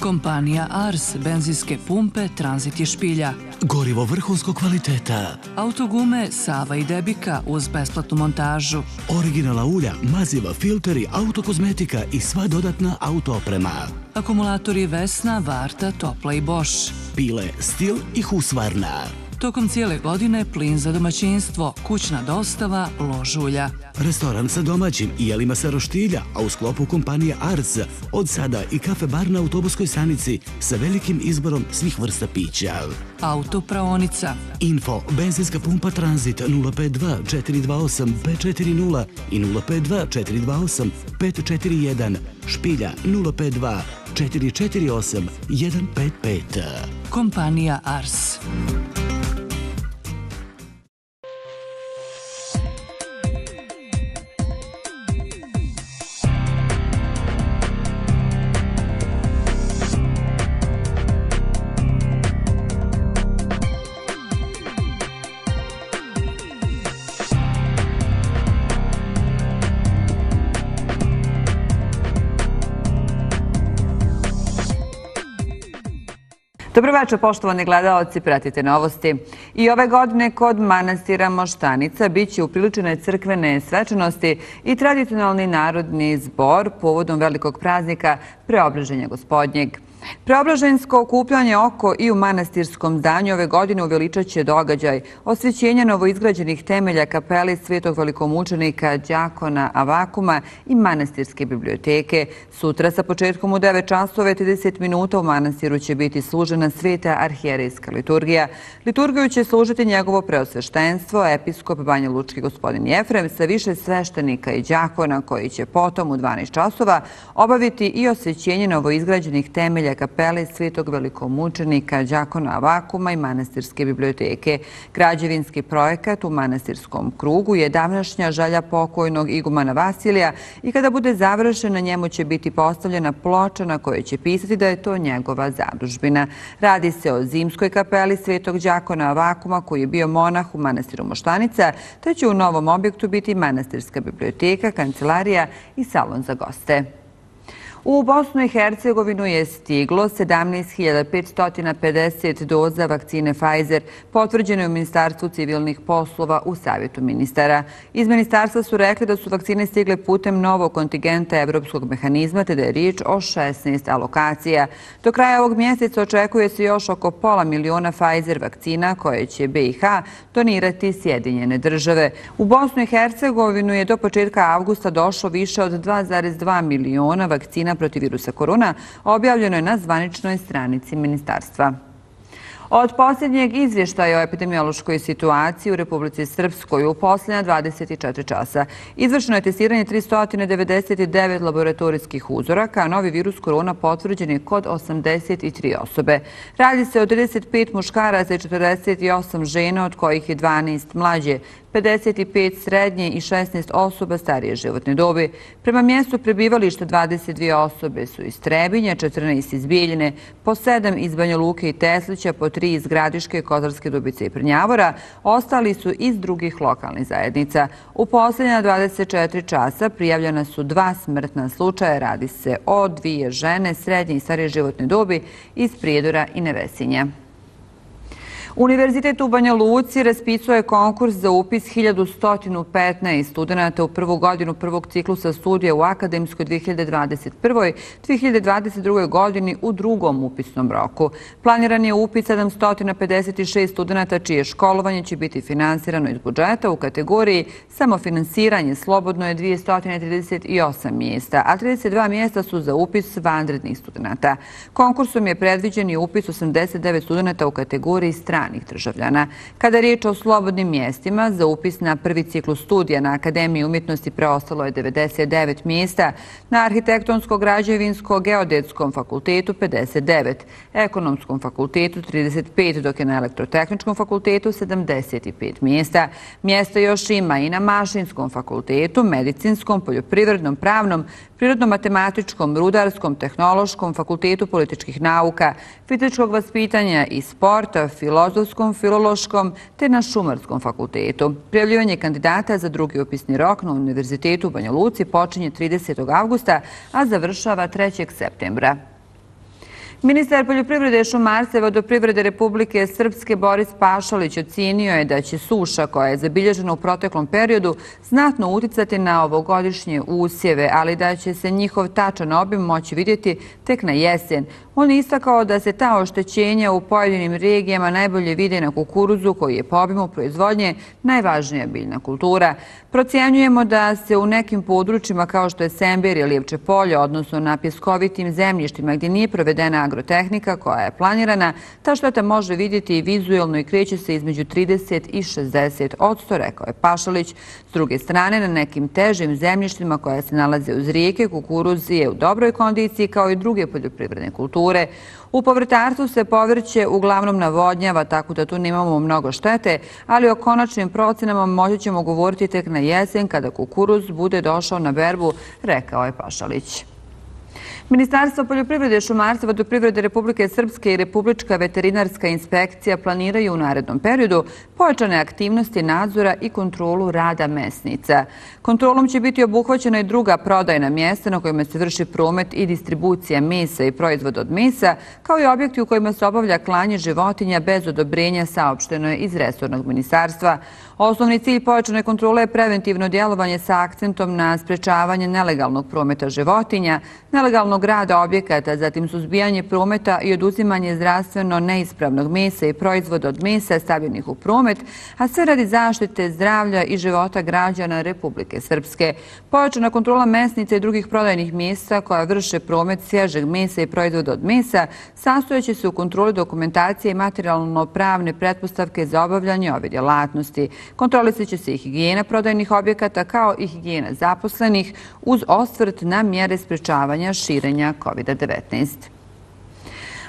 Kompanija Ars, benzinske pumpe, tranzit i špilja. Gorivo vrhunskog kvaliteta. Autogume Sava i Debika uz besplatnu montažu. Originala ulja, maziva, filteri, autokozmetika i sva dodatna autooprema. Akumulatori Vesna, Varta, Topla i Bosch. Pile, Stil i Husvarna. Tokom cijele godine plin za domaćinstvo, kućna dostava, ložulja. Restoran sa domaćim i jelima sa roštilja, a u sklopu kompanije Ars, od sada i kafe bar na autobuskoj stanici sa velikim izborom svih vrsta pića. Autopraonica. Info, benzinska pumpa Transit 052 428 540 i 052 428 541, špilja 052 448 155. Kompanija Ars. Dobro večer, poštovani gledalci, pratite novosti. I ove godine kod manastira Moštanica bit će upriličene crkvene svečanosti i tradicionalni narodni zbor povodom velikog praznika preobraženja gospodnjeg. Preoblažensko okupljanje oko i u manastirskom zdanju ove godine uveličaće događaj osvećenja novoizgrađenih temelja kapeli Svetog velikomučenika Đakona Avakuma i manastirske biblioteke. Sutra sa početkom u 9 časove 30 minuta u manastiru će biti služena sveta arhijerijska liturgija. Liturgiju će služiti njegovo preosveštenstvo, episkop Banja Lučki gospodin Jefrem sa više sveštenika i Đakona koji će potom u 12 časova obaviti i osvećenje novoizgrađenih temelja temelja kapele Svetog velikomučenika Đakona Avakuma i manastirske biblioteke. Građevinski projekat u manastirskom krugu je davnašnja žalja pokojnog igumana Vasilija i kada bude završen na njemu će biti postavljena ploča na kojoj će pisati da je to njegova zadužbina. Radi se o zimskoj kapeli Svetog Đakona Avakuma koji je bio monah u manastiru Moštanica, te će u novom objektu biti manastirska biblioteka, kancelarija i salon za goste. U Bosnu i Hercegovinu je stiglo 17.550 doza vakcine Pfizer, potvrđene u Ministarstvu civilnih poslova u Savjetu ministara. Iz ministarstva su rekli da su vakcine stigle putem novog kontingenta Evropskog mehanizma, te da je riječ o 16 alokacija. Do kraja ovog mjeseca očekuje se još oko pola miliona Pfizer vakcina koje će BiH donirati Sjedinjene države. U Bosnu i Hercegovinu je do početka avgusta došlo više od 2,2 miliona vakcina vakcina protiv virusa korona objavljeno je na zvaničnoj stranici ministarstva. Od posljednjeg izvještaja o epidemiološkoj situaciji u Republici Srpskoj u posljednja 24 časa izvršeno je testiranje 399 laboratorijskih uzoraka, a novi virus korona potvrđen je kod 83 osobe. Radi se o 35 muškaraca i 48 žena, od kojih je 12 mlađe. 55 srednje i 16 osoba starije životne dobe. Prema mjestu prebivališta 22 osobe su iz Trebinja, 14 iz Bijeljine, po 7 iz Banja Luke i Teslića, po 3 iz Gradiške, Kozarske dubice i Prnjavora. Ostali su iz drugih lokalnih zajednica. U posljednja 24 časa prijavljena su dva smrtna slučaja. Radi se o dvije žene srednje i starije životne dobi iz Prijedora i Nevesinja. Univerzitet u Banja Luci raspisuje konkurs za upis 1115 studenta u prvu godinu prvog ciklusa studija u Akademskoj 2021. 2022. godini u drugom upisnom roku. Planiran je upis 756 studenta čije školovanje će biti finansirano iz budžeta u kategoriji samofinansiranje slobodno je 238 mjesta, a 32 mjesta su za upis vanrednih studenta. Konkursom je predviđen i upis 89 studenta u kategoriji stranih stranih državljana. Kada je riječ o slobodnim mjestima, za upis na prvi ciklu studija na Akademiji umjetnosti preostalo je 99 mjesta, na Arhitektonsko-građevinsko-geodetskom fakultetu 59, Ekonomskom fakultetu 35, dok je na Elektrotehničkom fakultetu 75 mjesta. Mjesta još ima i na Mašinskom fakultetu, Medicinskom, Poljoprivrednom, Pravnom, Prirodno-matematičkom, Rudarskom, Tehnološkom, Fakultetu političkih nauka, fizičkog vaspitanja i sporta, Filozofskom, Filološkom te na Šumarskom fakultetu. Prijavljivanje kandidata za drugi opisni rok na Univerzitetu u Banja Luci počinje 30. augusta, a završava 3. septembra. Ministar poljoprivrede Šumarstva i vodoprivrede Republike Srpske Boris Pašalić ocinio je da će suša koja je zabilježena u proteklom periodu znatno uticati na ovogodišnje usjeve, ali da će se njihov tačan obim moći vidjeti tek na jesen. On je istakao da se ta oštećenja u pojedinim regijama najbolje vide na kukuruzu koji je po obimu proizvodnje najvažnija biljna kultura. Procijenjujemo da se u nekim područjima kao što je Sember i Lijevče polje, odnosno na pjeskovitim zemljištima gdje nije provedena agrotehnika koja je planirana, ta šteta može vidjeti i vizuelno i kreće se između 30 i 60 odsto, rekao je Pašalić. S druge strane, na nekim težim zemljištima koja se nalaze uz rijeke, kukuruz je u dobroj kondiciji kao i druge poljoprivredne kulture. U povrtarstvu se povrće uglavnom navodnjava, tako da tu nemamo mnogo štete, ali o konačnim procenama moći ćemo govoriti tek na jesen kada kukuruz bude došao na berbu, rekao je Pašalić. Ministarstvo poljoprivrede, šumarstva, vodoprivrede Republike Srpske i Republička veterinarska inspekcija planiraju u narednom periodu pojačane aktivnosti nadzora i kontrolu rada mesnica. Kontrolom će biti obuhvaćena i druga prodajna mjesta na kojima se vrši promet i distribucija mesa i proizvod od mesa, kao i objekti u kojima se obavlja klanje životinja bez odobrenja saopšteno je iz resornog ministarstva. Osnovni cilj pojačane kontrole je preventivno djelovanje sa akcentom na sprečavanje nelegalnog prometa životinja, nelegalnog rada objekata, zatim suzbijanje prometa i oduzimanje zdravstveno neispravnog mesa i proizvoda od mesa stavljenih u promet, a sve radi zaštite zdravlja i života građana Republike Srpske. Pojačana kontrola mesnice i drugih prodajnih mjesta koja vrše promet svježeg mesa i proizvoda od mesa sastojeće se u kontroli dokumentacije i materijalno-pravne pretpostavke za obavljanje ove djelatnosti. Kontrolisat će se i higijena prodajnih objekata kao i higijena zaposlenih uz ostvrt na mjere sprečavanja širenja COVID-19.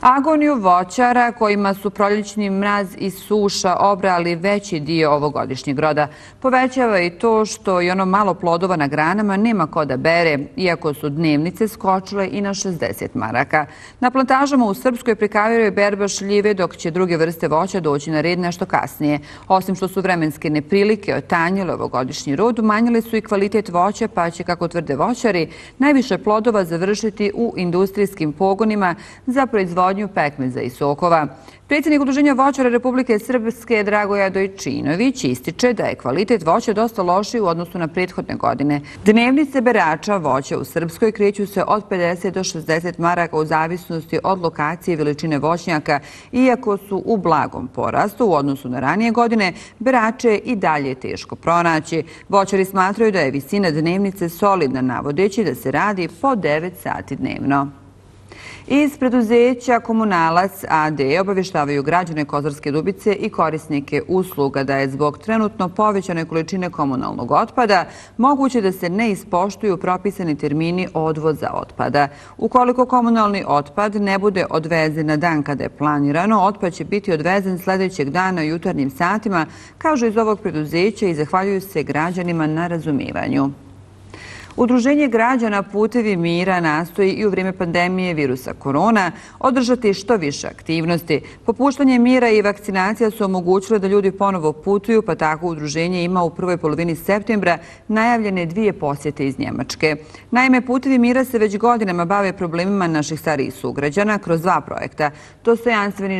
Agoniju voćara kojima su proljećni mraz i suša obrali veći dio ovogodišnjeg roda povećava i to što i ono malo plodova na granama nema ko da bere, iako su dnevnice skočile i na 60 maraka. Na plantažama u Srpskoj prikaviraju berba šljive dok će druge vrste voća doći na red nešto kasnije. Osim što su vremenske neprilike otanjile ovogodišnji rod, umanjile su i kvalitet voća pa će, kako tvrde voćari, najviše plodova završiti u industrijskim pogonima za proizvodnje proizvodnju pekmeza i sokova. Predsjednik Udruženja voćara Republike Srpske Dragoja Dojčinović ističe da je kvalitet voća dosta loši u odnosu na prethodne godine. Dnevnice berača voća u Srpskoj kreću se od 50 do 60 maraka u zavisnosti od lokacije i veličine voćnjaka. Iako su u blagom porastu u odnosu na ranije godine, berače i dalje teško pronaći. Voćari smatraju da je visina dnevnice solidna navodeći da se radi po 9 sati dnevno. Iz preduzeća Komunalac AD obavještavaju građane Kozarske dubice i korisnike usluga da je zbog trenutno povećane količine komunalnog otpada moguće da se ne ispoštuju propisani termini odvoza otpada. Ukoliko komunalni otpad ne bude odvezen na dan kada je planirano, otpad će biti odvezen sljedećeg dana u jutarnjim satima, kažu iz ovog preduzeća i zahvaljuju se građanima na razumivanju. Udruženje građana Putevi mira nastoji i u vrijeme pandemije virusa korona održati što više aktivnosti. Popuštanje mira i vakcinacija su omogućile da ljudi ponovo putuju, pa tako udruženje ima u prvoj polovini septembra najavljene dvije posjete iz Njemačke. Naime, Putevi mira se već godinama bave problemima naših starijih sugrađana kroz dva projekta. To su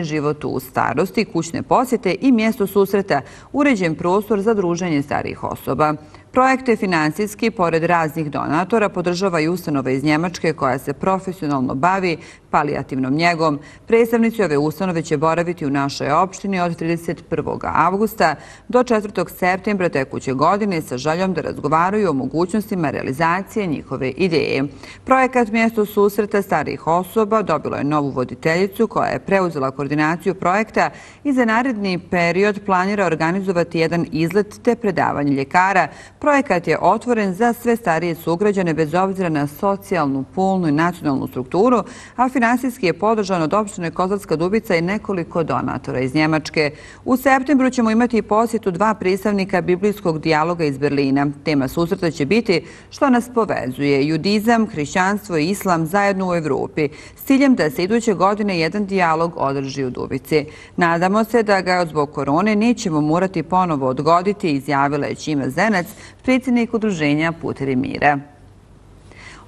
život u starosti, kućne posjete i mjesto susreta, uređen prostor za druženje starijih osoba. Projekte financijski, pored raznih donatora, podržava i ustanova iz Njemačke koja se profesionalno bavi palijativnom njegom. Predstavnici ove ustanove će boraviti u našoj opštini od 31. augusta do 4. septembra tekuće godine sa željom da razgovaraju o mogućnostima realizacije njihove ideje. Projekat Mjesto susreta starih osoba dobilo je novu voditeljicu koja je preuzela koordinaciju projekta i za naredni period planira organizovati jedan izlet te predavanje ljekara. Projekat je otvoren za sve starije sugrađane bez obzira na socijalnu, polnu i nacionalnu strukturu, a finansijski je podržan od opštine Kozarska Dubica i nekoliko donatora iz Njemačke. U septembru ćemo imati posjetu dva pristavnika biblijskog dijaloga iz Berlina. Tema susreta će biti što nas povezuje judizam, hrišćanstvo i islam zajedno u Evropi s ciljem da se iduće godine jedan dijalog održi u Dubici. Nadamo se da ga zbog korone nećemo morati ponovo odgoditi, izjavila je Čima Zenac, predsjednik udruženja Puteri mira.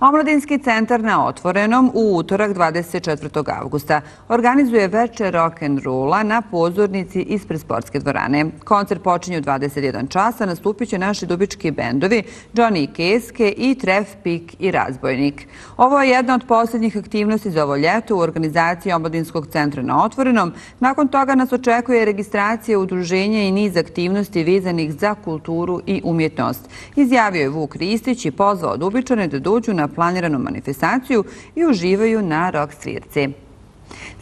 Omladinski centar na Otvorenom u utorak 24. augusta organizuje večer rock'n'rolla na pozornici ispred sportske dvorane. Koncert počinje u 21 časa, nastupit će naši dubički bendovi Johnny Keske i Tref, Pik i Razbojnik. Ovo je jedna od posljednjih aktivnosti za ovo ljeto u organizaciji Omladinskog centra na Otvorenom. Nakon toga nas očekuje registracija udruženja i niz aktivnosti vezanih za kulturu i umjetnost. Izjavio je Vuk Ristić i pozvao dubičane da dođu na planiranu manifestaciju i uživaju na rock svirci.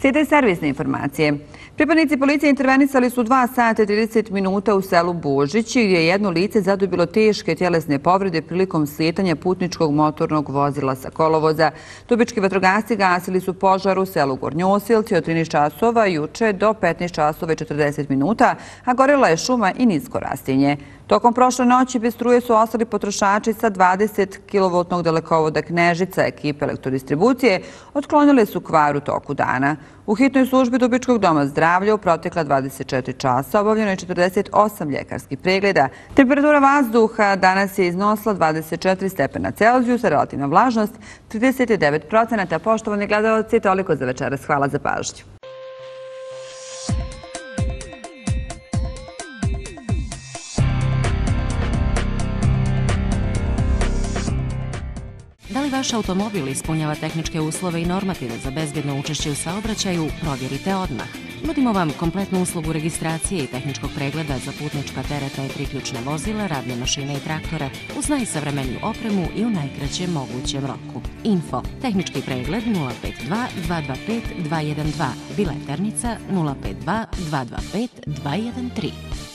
Slijede servisne informacije. Pripadnici policije intervenisali su 2 sata 30 minuta u selu Božići gdje je jedno lice zadobilo teške tjelesne povrede prilikom slijetanja putničkog motornog vozila sa kolovoza. Tubički vatrogasci gasili su požar u selu Gornjosilci od 13 časova juče do 15 časova i 40 minuta, a gorila je šuma i nisko rastinje. Tokom prošle noći bez struje su ostali potrošači sa 20 kV dalekovoda Knežica ekipe elektrodistribucije, otklonile su kvar u toku dana. U hitnoj službi Dubičkog doma zdravlja u protekla 24 časa obavljeno je 48 ljekarskih pregleda. Temperatura vazduha danas je iznosila 24 stepena Celziju sa relativna vlažnost 39%. Poštovani gledalci, toliko za večeras. Hvala za pažnju. Vaš automobil ispunjava tehničke uslove i normative za bezbjedno učešće u saobraćaju, provjerite odmah. Nudimo vam kompletnu uslugu registracije i tehničkog pregleda za putnička tereta i priključne vozila, radne mašine i traktore uz najsavremeniju opremu i u najkraćem mogućem roku. Info. Tehnički pregled 052 225 212. Biletarnica 052 225 213.